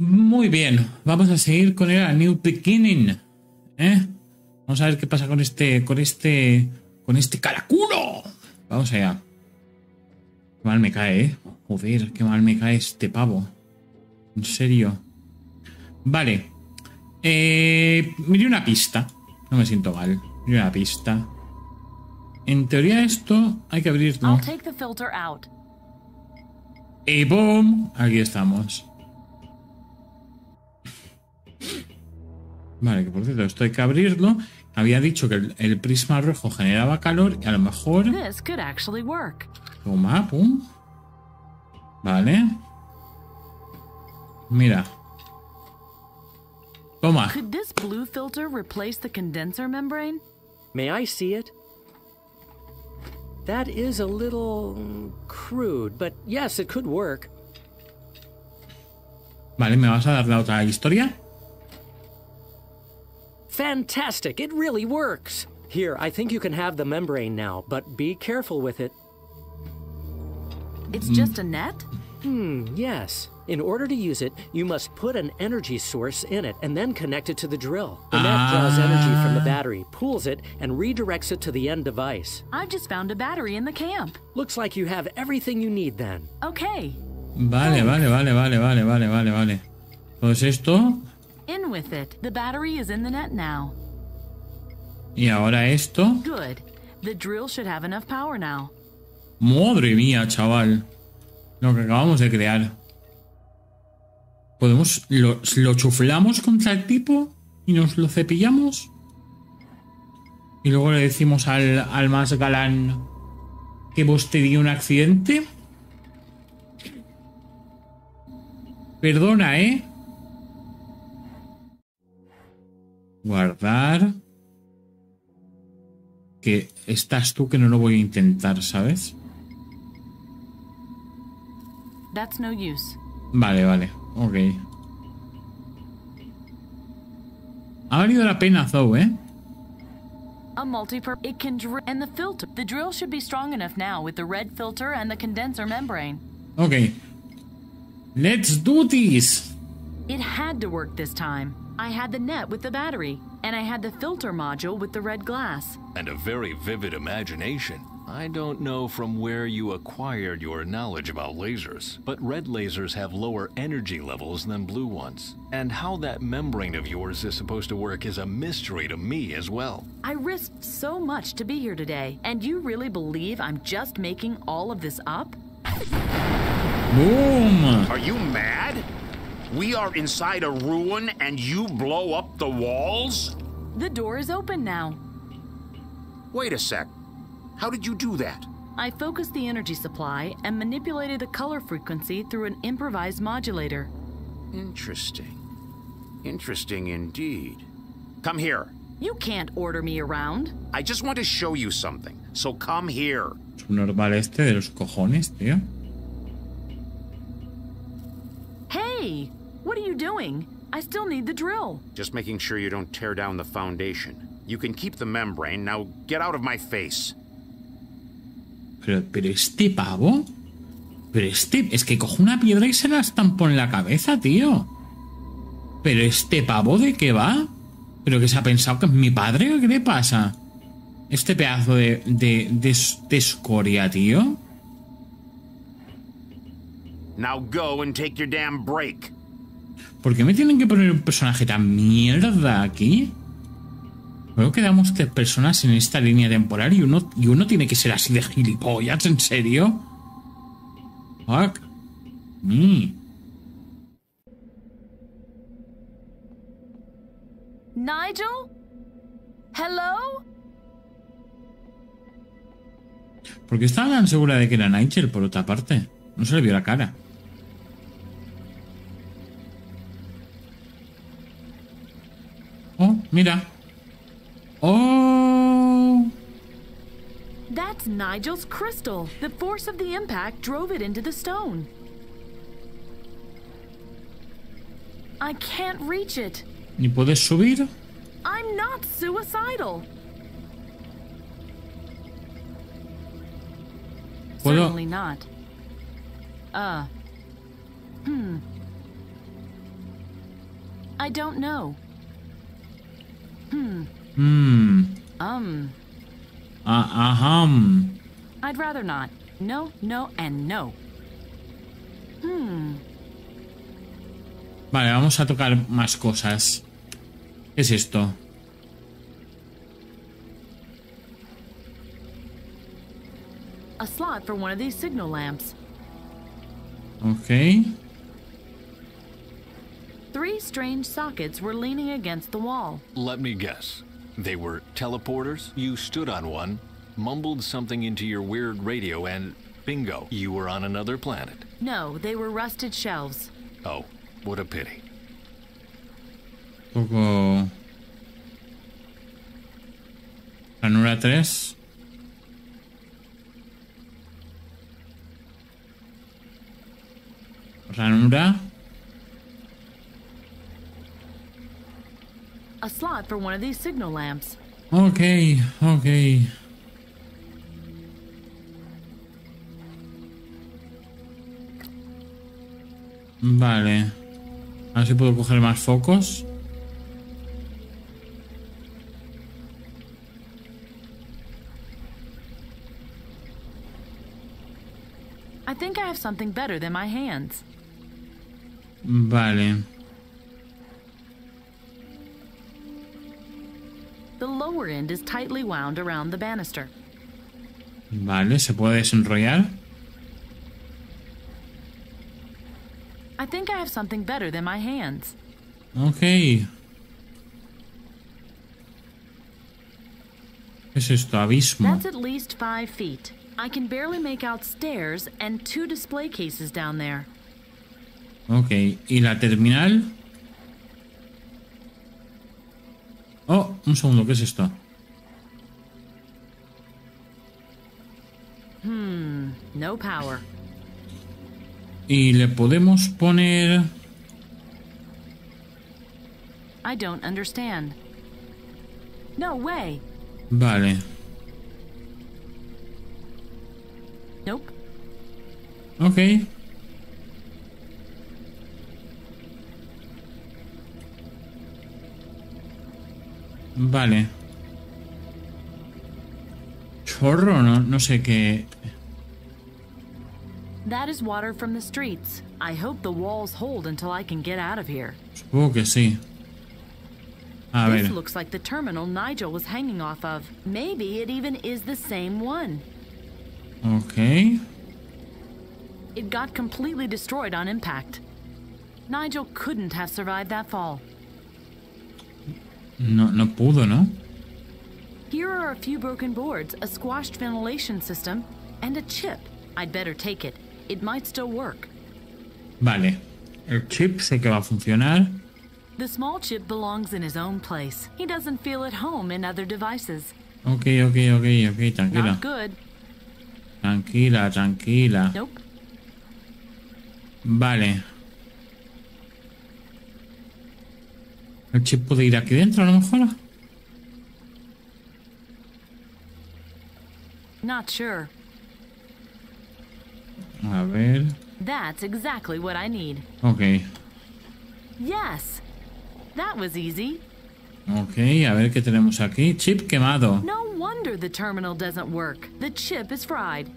Muy bien, vamos a seguir con el New Beginning. ¿eh? Vamos a ver qué pasa con este, con este, con este caraculo. Vamos allá. Qué mal me cae, ¿eh? Joder, qué mal me cae este pavo. En serio. Vale. Eh, miré una pista. No me siento mal. Miré una pista. En teoría esto hay que abrirlo. Y boom, aquí estamos. Vale, que por cierto, esto hay que abrirlo. Había dicho que el, el prisma rojo generaba calor y a lo mejor... This could actually work. Toma, pum. Vale. Mira. Toma. Could this blue filter replace the condenser membrane? May I see it? That is a little crude, but yes, it could work. Vale, ¿me vas a dar la otra historia? Fantastic, it really works. Here, I think you can have the membrane now, but be careful with it. It's just a net? Hmm, yes. In order to use it, you must put an energy source in it and then connect it to the drill. The net draws energy from the battery, pools it, and redirects it to the end device. I've just found a battery in the camp. Looks like you have everything you need then. Okay, Vale, vale, vale, vale, vale, vale, vale, vale. Pues esto. In with it. The battery is in the net now. Y ahora esto. Good. The drill should have enough power now. Madre mía, chaval. Lo que acabamos de crear. ¿Podemos. Lo, lo chuflamos contra el tipo y nos lo cepillamos? Y luego le decimos al, al más galán que vos te un accidente. Perdona, ¿eh? Guardar. Que estás tú que no lo voy a intentar, ¿sabes? That's no use. Vale, vale. Ok. Ha valido la pena, Zou, ¿eh? A multi-per it can drill and the filter. The drill should be strong enough now with the red filter and the condenser membrane. Ok. Let's do this. It had to work this time. I had the net with the battery, and I had the filter module with the red glass. and a very vivid imagination. I don't know from where you acquired your knowledge about lasers, but red lasers have lower energy levels than blue ones. And how that membrane of yours is supposed to work is a mystery to me as well. I risked so much to be here today, and you really believe I'm just making all of this up? Boom. Are you mad? We are inside a ruin and you blow up the walls? The door is open now. Wait a sec. How did you do that? I focused the energy supply and manipulated the color frequency through an improvised modulator. Interesting. Interesting indeed. Come here. You can't order me around. I just want to show you something. So come here. Subnormal este de los cojones, tío. Hey, what are you doing? I still need the drill. Just making sure you don't tear down the foundation. You can keep the membrane. Now get out of my face. Pero, pero este pavo. Pero este. Es que coge una piedra y se la estampó en la cabeza, tío. Pero este pavo, ¿de qué va? ¿Pero que se ha pensado que es mi padre o qué le pasa? Este pedazo de. de. de, de escoria, tío. Now go and take your damn break. ¿Por qué me tienen que poner un personaje tan mierda aquí? Luego quedamos tres personas en esta línea temporal y uno, y uno tiene que ser así de gilipollas, ¿en serio? Fuck. Me. Nigel? Hello? ¿Por qué estaba tan segura de que era Nigel, por otra parte? No se le vio la cara. Mira. Oh. That's Nigel's crystal. The force of the impact drove it into the stone. I can't reach it. ¿Ni puedes subir? I'm not suicidal. Puedo- Certainly not. Uh. Hmm. I don't know. Hmm. Um, Ah, aham. I'd rather not. No, no, and no. Hmm. Vale, vamos a tocar más cosas. ¿Qué es esto? A slot for one of these signal lamps. Ok. Three strange sockets were leaning against the wall. Let me guess. They were teleporters? You stood on one, mumbled something into your weird radio, and bingo, you were on another planet. No, they were rusted shelves. Oh, what a pity. poco. Ranura 3. Ranura. A slot for one of these signal lamps. Ok, ok. Vale. A ver si puedo coger más focos. I think I have something better than my hands. Vale. Lower end is tightly wound around the banister. Vale, se puede desenrollar. I think I have something better than my hands. Ok. ¿Qué es esto? Abismo. That's at least five feet. I can barely make out stairs and two display cases down there. Ok. ¿Y la terminal? Oh, un segundo, ¿qué es esto? No power. Y le podemos poner... I don't understand. No way. Vale. Nope. Ok. Vale. Chorro, no, no sé qué. That is water from the streets. I hope the walls hold until I can get out of here. Supongo que sí. A this ver. looks like the terminal Nigel was hanging off of. Maybe it even is the same one. Ok. It got completely destroyed on impact. Nigel couldn't have survived that fall. No, no pudo, ¿no? Here are a few broken boards, a squashed ventilation system, and a chip. I'd better take it. It might still work. Vale. El chip sé que va a funcionar. The small chip belongs in his own place. He doesn't feel at home in other devices. Ok, ok, ok, ok, tranquila. Not good. Tranquila, tranquila. Nope. Vale. El chip puede ir aquí dentro, a lo mejor. Not sure. A ver. That's exactly what I need. Ok. Yes! That was easy. Ok, a ver qué tenemos aquí. Chip quemado. No wonder the terminal doesn't work. The chip is fried.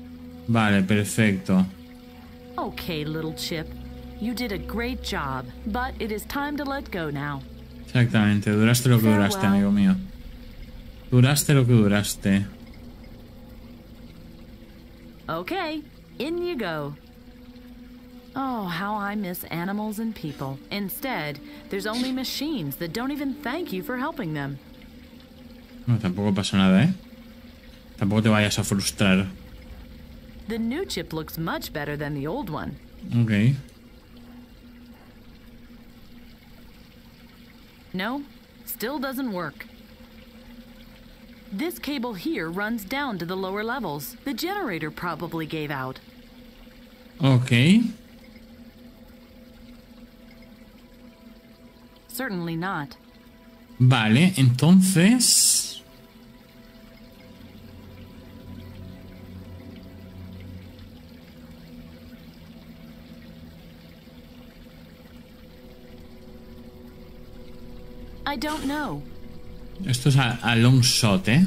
Vale, perfecto. Okay, little chip. You did a great job, but it is time to let go now. Exactamente. Duraste lo que duraste, amigo mío. Duraste lo que duraste. Okay, in you go. Oh, how I miss animals and people. Instead, there's only machines that don't even thank you for helping them. No, tampoco pasa nada, ¿eh? Tampoco te vayas a frustrar. The new chip looks much better than the old one. Ok. No, still doesn't work. This cable here runs down to the lower levels. The generator probably gave out. Ok. Certainly not. Vale, entonces... I don't know. Esto es a, a long shot, ¿eh?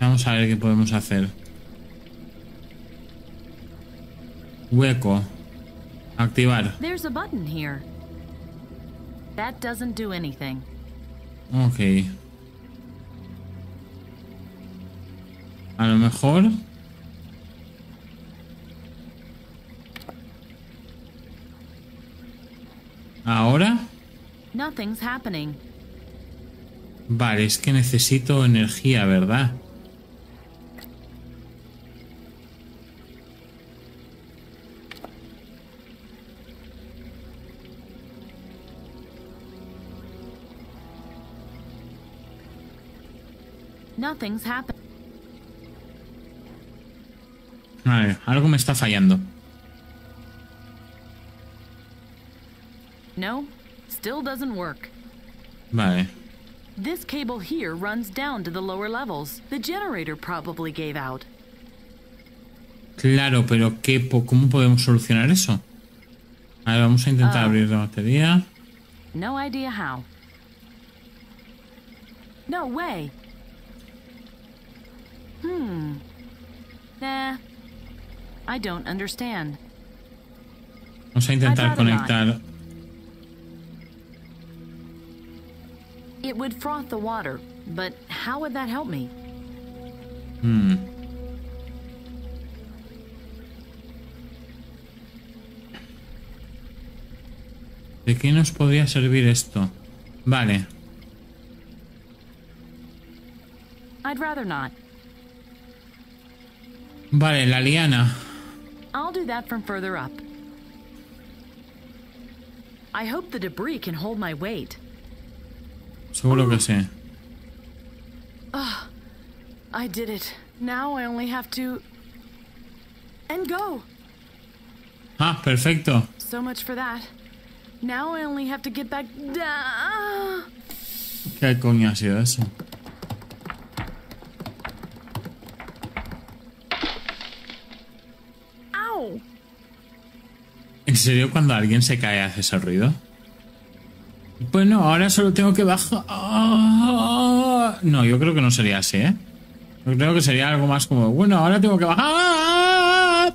Vamos a ver qué podemos hacer. Hueco. Activar. There's a button here. That doesn't do anything. Ok. A lo mejor... Ahora... Nothing's happening. Vale, es que necesito energía, ¿verdad? Nothing's happening. Vale, algo me está fallando. No, still doesn't work. Vale. This cable here runs down to the lower levels. The generator probably gave out. Claro, pero ¿qué, po- ¿cómo podemos solucionar eso? A ver, vamos a intentar Ah. abrir la batería. No idea how. No way. Hmm. Nah. I don't understand. Vamos a intentar I'd not. It would froth the water, but how would that help me? Hmm. ¿De qué nos podría servir esto? Vale. I'd rather not. Vale, la liana. I'll do that from further up. I hope the debris can hold my weight. Seguro que sí. I did it. Now I only have to. And go! Ah, perfecto. So much for that. Now I only have to get back down. ¿Qué coño ha sido eso? Ow! ¿En serio cuando alguien se cae hace ese ruido? Bueno, ahora solo tengo que bajar. No, yo creo que no sería así, ¿eh? Yo creo que sería algo más como, bueno, ahora tengo que bajar.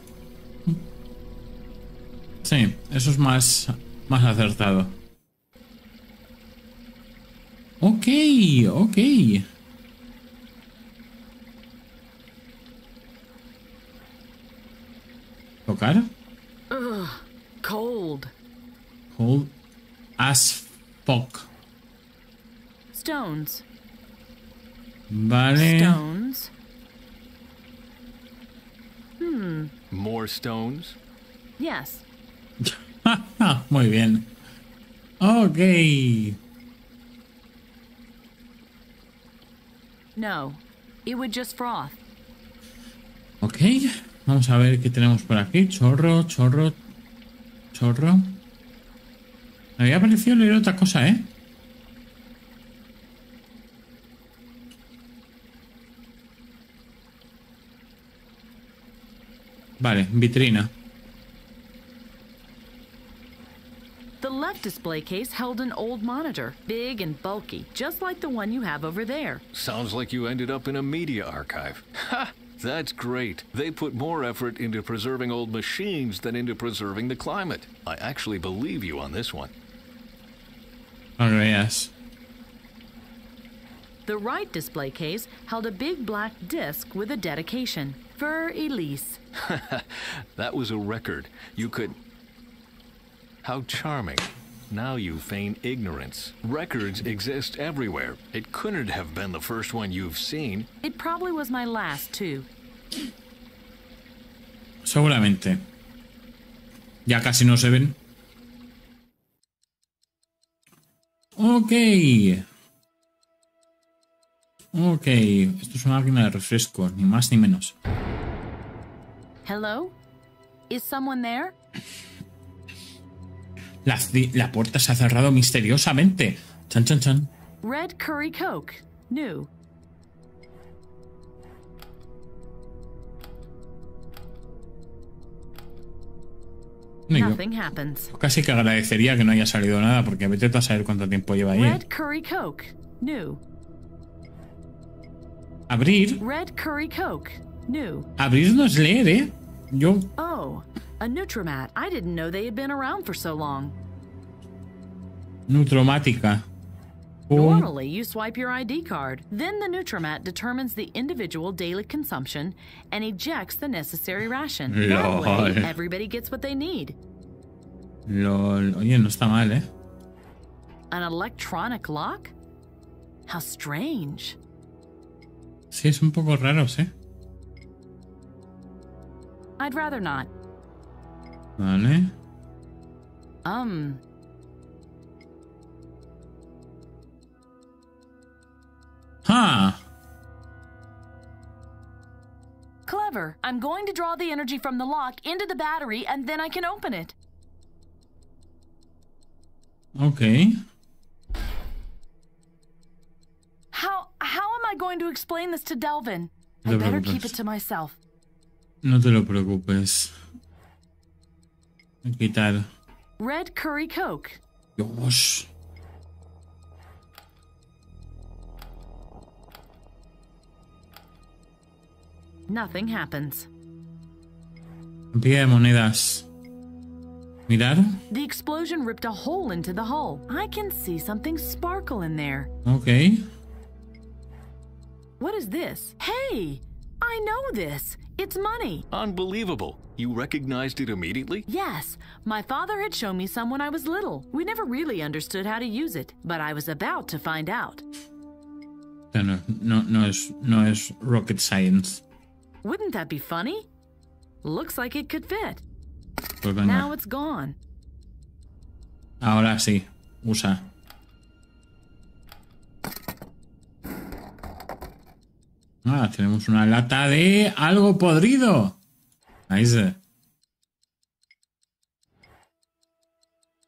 Sí, eso es más, más acertado. Ok, ok. ¿Tocar? Cold. Cold as fuck. Stones. Vale. Stones. More stones? Yes. Muy bien. Ok. No. It would just froth. Ok. Vamos a ver qué tenemos por aquí. Chorro, chorro, chorro. Me había parecido leer otra cosa, ¿eh? Vale, vitrina. The left display case held an old monitor, big and bulky, just like the one you have over there. Sounds like you ended up in a media archive. Ha! That's great. They put more effort into preserving old machines than into preserving the climate. I actually believe you on this one. No lo veas. The right display case held a big black disc with a dedication. For Elise. That was a record. You could. How charming. Now you feign ignorance. Records exist everywhere. It couldn't have been the first one you've seen. It probably was my last, too. Seguramente. Ya casi no se ven. Ok. Ok. Esto es una máquina de refresco, ni más ni menos. Hello? Is someone there? La, la puerta se ha cerrado misteriosamente. Chan, chan, chan. Red Curry Coke. New. No, yo happens. casi que agradecería que no haya salido nada, porque vete a saber cuánto tiempo lleva ahí. Red curry Coke. New. Abrir. Red curry Coke. New. Abrir no es leer, ¿eh? Yo. Oh, a Nutrimat. I didn't know they had been around for so long. Nutromática. Normally, you swipe your ID card. Then the Nutrimat determines the individual daily consumption and ejects the necessary ration. That way, everybody gets what they need. Lol. Oye, no está mal, ¿eh? An electronic lock? How strange. Sí, es un poco raros, ¿eh? I'd rather not. Vale. Um, ¡Ah! clever. I'm going to draw the energy from the lock into the battery and then I can open it. Ok. How how am I going to explain this to Delvin? I better preocupes. keep it to myself. No te lo preocupes. Quitar. Red curry Coke. Dios. Nothing happens. Pilla de monedas. Mirar. The explosion ripped a hole into the hull. I can see something sparkle in there. Ok. What is this? Hey! I know this. It's money. Unbelievable. You recognized it immediately? Yes, my father had shown me some when I was little. We never really understood how to use it, but I was about to find out. Ya No, no, no, es, no es rocket science. Wouldn't that be funny? Looks like it could fit. Pues venga. Now it's gone. Ahora sí. Usa. Ah, tenemos una lata de algo podrido. Nice.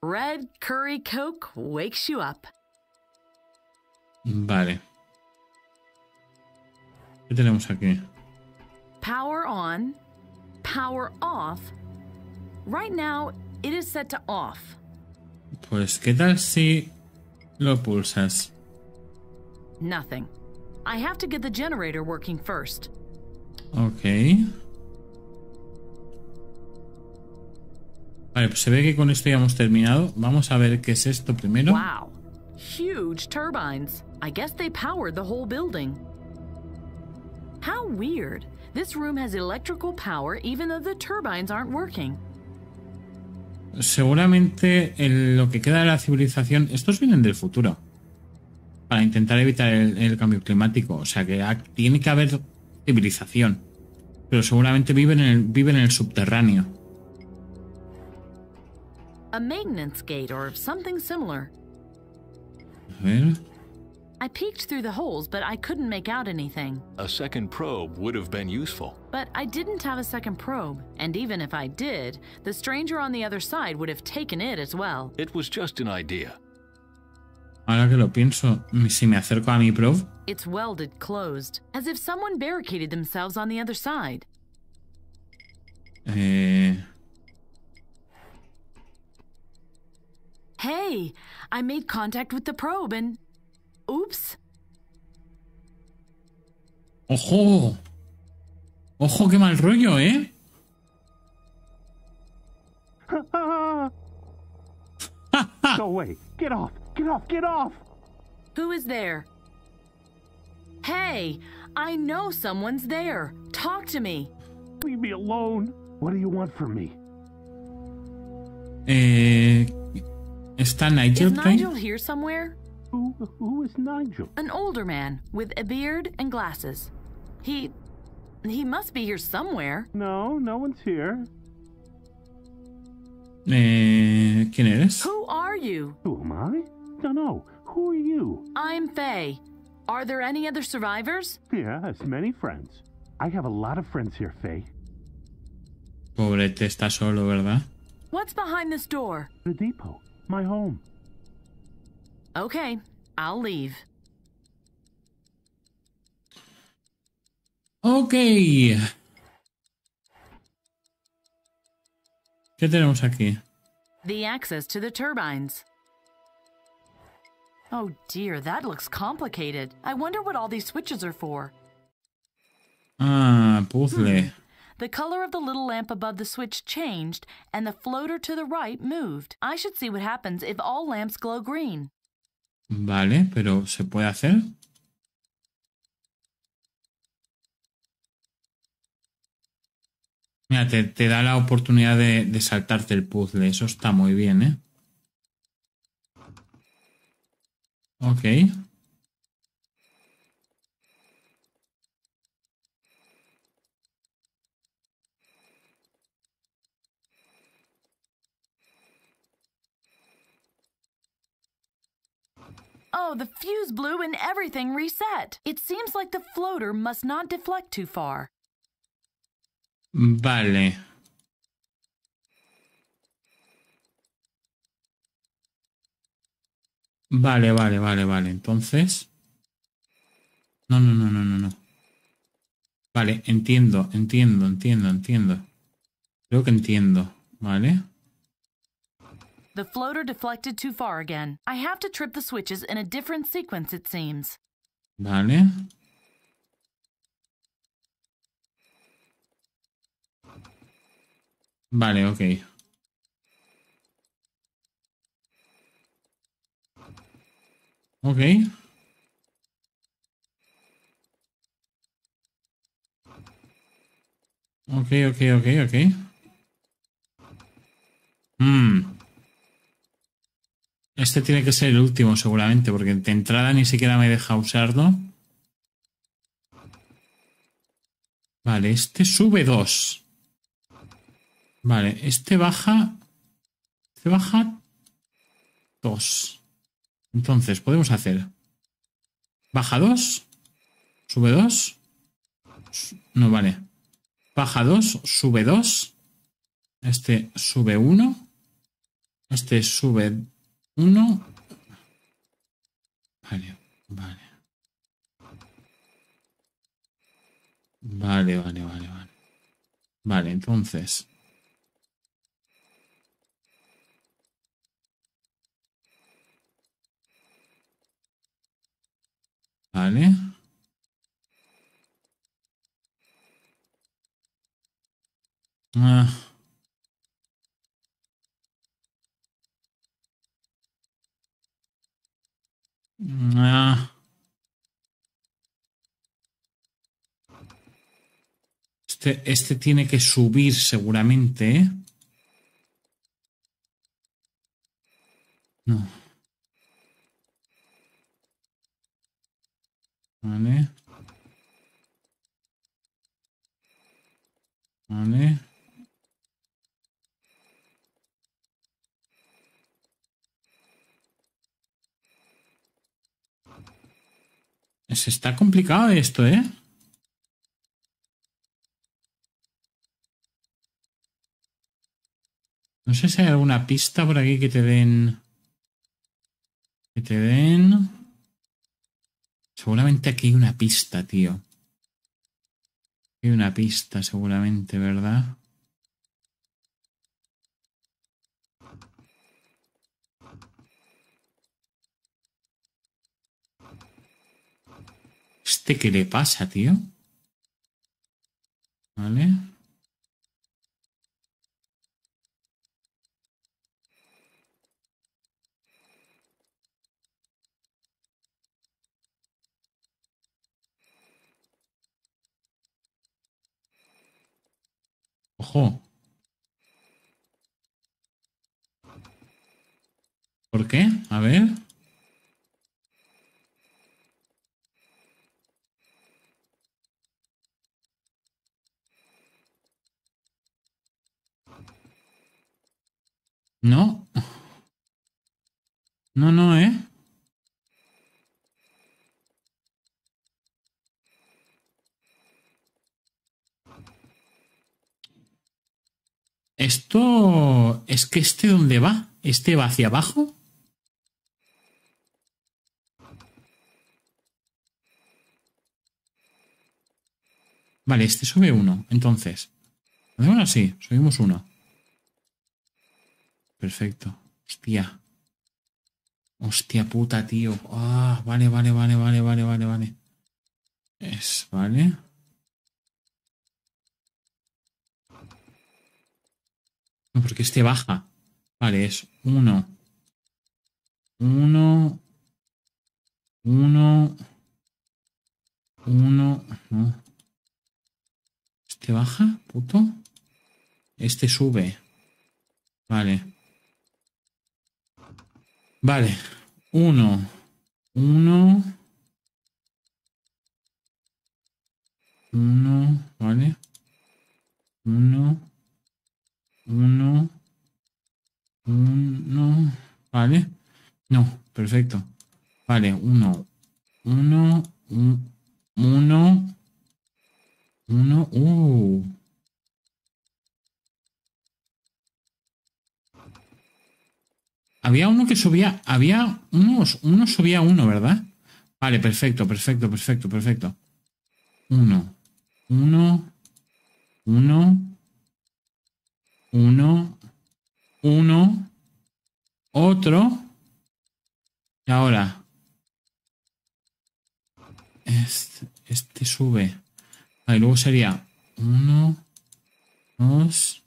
Red curry Coke wakes you up. Vale. ¿Qué tenemos aquí? Power on, power off. Right now, it is set to off. Pues, ¿qué tal si lo pulsas? Nothing. I have to get the generator working first. Ok. Vale, pues se ve que con esto ya hemos terminado. Vamos a ver qué es esto primero. Wow. Huge turbines. I guess they powered the whole building. How weird. This room has electrical power even though the turbines aren't working. Seguramente en lo que queda de la civilización, estos vienen del futuro. Para intentar evitar el, el cambio climático. O sea que tiene que haber civilización. Pero seguramente viven en el, viven en el subterráneo. A maintenance gate or something similar. A ver. I peeked through the holes, but I couldn't make out anything. A second probe would have been useful. But I didn't have a second probe, and even if I did, the stranger on the other side would have taken it as well. It was just an idea. Ahora que lo pienso, si me acerco a mi prof, It's welded closed, as if someone barricaded themselves on the other side. eh, Hey, I made contact with the probe and. Oops. ¡Ojo! ¡Ojo, qué mal rollo, eh! Go away. Get off. Get off. Get off. Who is there? Hey, I know someone's there. Talk to me. Leave me alone. What do you want from me? Eh, ¿Está Nigel Is por? Nigel here somewhere? Who who is Nigel? An older man with a beard and glasses. He. He must be here somewhere. No, no one's here. Eh, ¿Quién eres? Who are you? Who am I? Don't know. Who are you? I'm Fay. Are there any other survivors? Yes, many friends. I have a lot of friends here, Fay. Pobrete, está solo, ¿verdad? What's behind this door? The depot. My home. Okay, I'll leave. Ok. ¿Qué tenemos aquí? The access to the turbines. Oh dear, that looks complicated. I wonder what all these switches are for. Ah, puzzle. The color of the little lamp above the switch changed, and the floater to the right moved. I should see what happens if all lamps glow green. Vale, pero ¿se puede hacer? Mira, te, te da la oportunidad de, de saltarte el puzzle. Eso está muy bien, ¿eh? Ok. Oh, the fuse blew and everything reset. It seems like the floater must not deflect too far. Vale. Vale, vale, vale, vale. Entonces... No, no, no, no, no, no. Vale, entiendo, entiendo, entiendo, entiendo. Creo que entiendo, ¿vale? The floater deflected too far again. I have to trip the switches in a different sequence, it seems. Vale. Vale, ok. Ok. Ok, ok, ok, ok. Hmm. Este tiene que ser el último seguramente, porque de entrada ni siquiera me deja usarlo. Vale, este sube dos. Vale, este baja... Este baja dos. Entonces, podemos hacer... Baja dos. Sube dos. No, vale. Baja dos, sube dos. Este sube uno. Este sube uno. Vale, vale. Vale, vale, vale, vale. Entonces. Vale. Ah. Ah. Este, este tiene que subir seguramente, ¿eh? No. Vale. Vale. Se está complicado esto, ¿eh? No sé si hay alguna pista por aquí que te den... Que te den... Seguramente aquí hay una pista, tío. Hay una pista, seguramente, ¿verdad? ¿Este qué le pasa, tío? Vale. Ojo. ¿Por qué? A ver. No. No, no, ¿eh? Esto... ¿Es que este dónde va? ¿Este va hacia abajo? Vale, este sube uno. Entonces, hacemos así. Subimos uno. Perfecto. Hostia. Hostia puta, tío. Ah, vale, vale, vale, vale, vale, vale, vale. Es, vale. Porque este baja. Vale, es uno. Uno. Uno. Uno. No. Este baja, puto. Este sube. Vale. Vale. Uno. Uno. Uno. Vale. Uno. Uno. Uno. Vale. No, perfecto. Vale, uno. Uno. un- Uno. Uno. Uh. Había uno que subía. Había unos. Uno subía uno, ¿verdad? Vale, perfecto, perfecto, perfecto, perfecto. Uno. Uno. Uno. Uno. Uno. Otro. Y ahora. Este, este sube. Vale, luego sería uno, dos,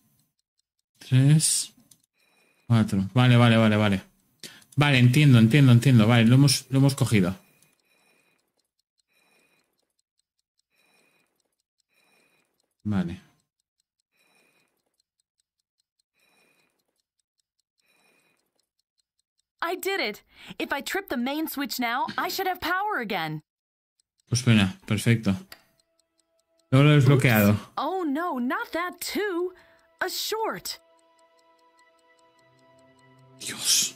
tres, cuatro. Vale, vale, vale, vale. Vale, entiendo, entiendo, entiendo. Vale, lo hemos, lo hemos cogido. Vale. I did it! If I trip the main switch now, I should have power again. Pues perfecto. Luego lo he desbloqueado. Oh no, not that too! A short! Dios.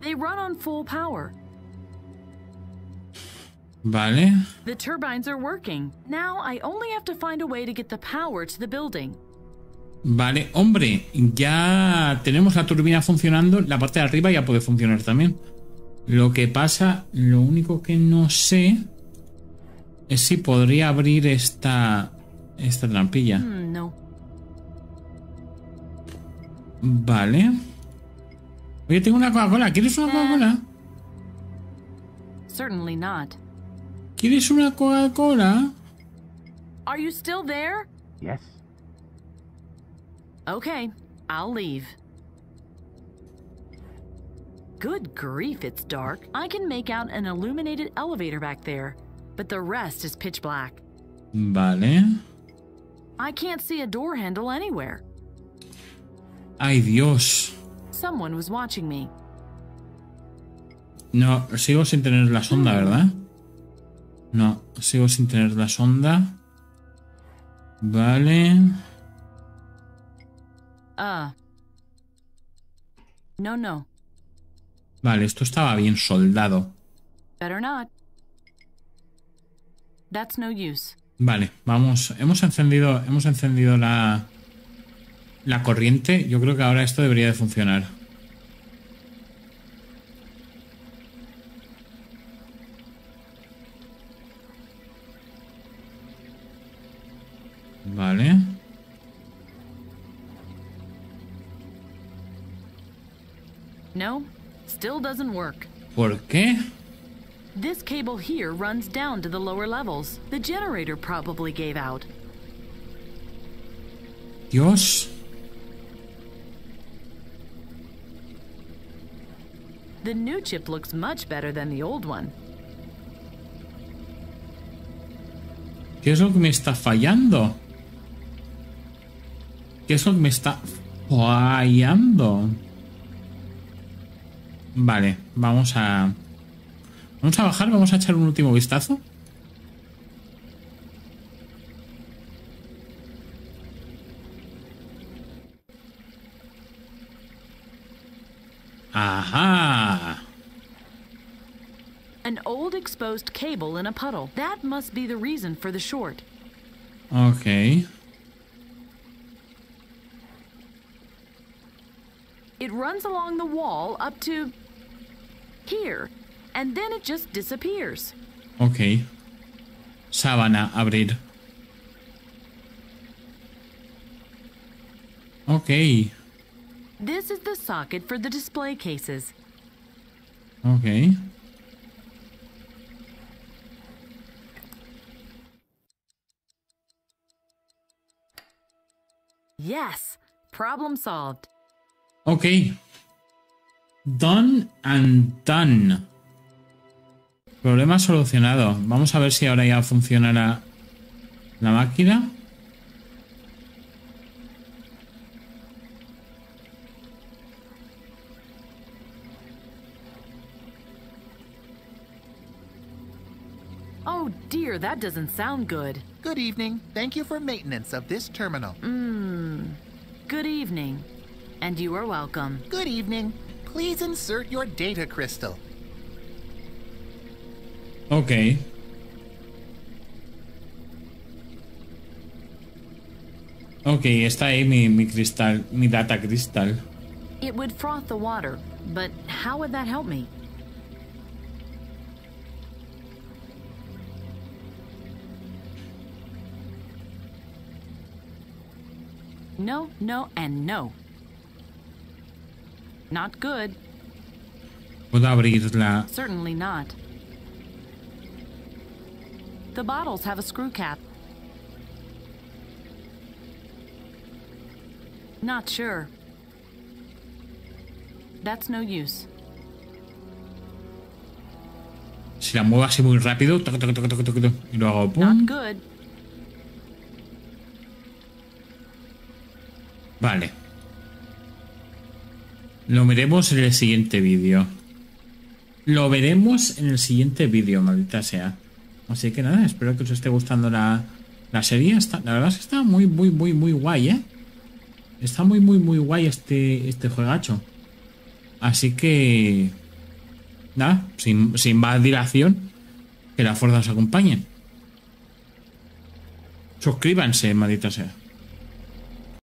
They run on full power. Vale. The turbines are working. Now I only have to find a way to get the power to the building. Vale, hombre, ya tenemos la turbina funcionando. La parte de arriba ya puede funcionar también. Lo que pasa, lo único que no sé es si podría abrir esta, esta trampilla. Hmm, no. Vale. Oye, tengo una Coca-Cola. ¿Quieres una Coca-Cola? Certainly not. ¿Quieres una Coca-Cola? Are you still there? Yes? Okay, I'll leave. Good grief, it's dark. I can make out an illuminated elevator back there, but the rest is pitch black. Vale. I can't see a door handle anywhere. Ay, Dios. Someone was watching me. No, sigo sin tener la sonda, ¿verdad? No, sigo sin tener la sonda. Vale. Uh. No, no. Vale, esto estaba bien soldado. Better not. That's no use. Vale, vamos. Hemos encendido. Hemos encendido la. La corriente. Yo creo que ahora esto debería de funcionar. Still doesn't work. ¿Por qué? This cable here runs down to the lower levels. The generator probably gave out. Dios. The new chip looks much better than the old one. ¿Qué es lo que me está fallando? ¿Qué es lo que me está fallando? Vale, vamos a... Vamos a bajar, vamos a echar un último vistazo. Ajá. An old exposed cable in a puddle. That must be the reason for the short. Ok. It runs along the wall up to here, and then it just disappears. Ok. Sábana, abrir. Ok. This is the socket for the display cases. Ok. Yes, problem solved. Ok. Done and done. Problema solucionado. Vamos a ver si ahora ya funcionará la máquina. Oh dear, that doesn't sound good. Good evening. Thank you for maintenance of this terminal. Hmm. Good evening. And you are welcome. Good evening. Please insert your data crystal. Ok. Ok, está ahí mi, mi cristal, mi data cristal. It would froth the water, but how would that help me? No, no, and no. Not good. Puedo abrirla. Certainly not. The bottles have a screw cap. Not sure. That's no use. Si la muevo así muy rápido, toc, toc, toc, toc, toc, toc, y luego Not pum. good. Vale. Lo veremos en el siguiente vídeo. Lo veremos en el siguiente vídeo, maldita sea. Así que nada, espero que os esté gustando la, la serie. Está, la verdad es que está muy, muy, muy, muy guay, ¿eh? Está muy, muy, muy guay este, este juegacho. Así que... Nada, sin, sin más dilación, que la fuerza os acompañe. Suscríbanse, maldita sea.